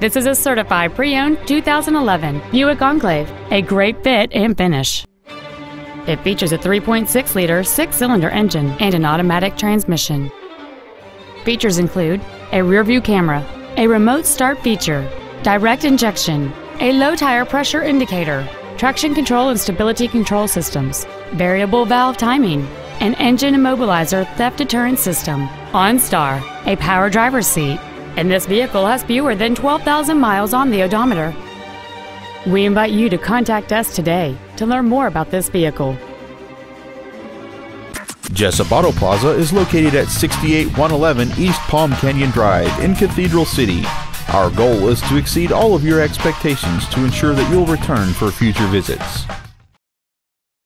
This is a certified pre-owned 2011 Buick Enclave, a great fit and finish. It features a 3.6-liter six-cylinder engine and an automatic transmission. Features include a rear-view camera, a remote start feature, direct injection, a low tire pressure indicator, traction control and stability control systems, variable valve timing, an engine immobilizer theft deterrent system, OnStar, a power driver's seat, and this vehicle has fewer than 12,000 miles on the odometer. We invite you to contact us today to learn more about this vehicle. Jessup Auto Plaza is located at 68111 East Palm Canyon Drive in Cathedral City. Our goal is to exceed all of your expectations to ensure that you'll return for future visits.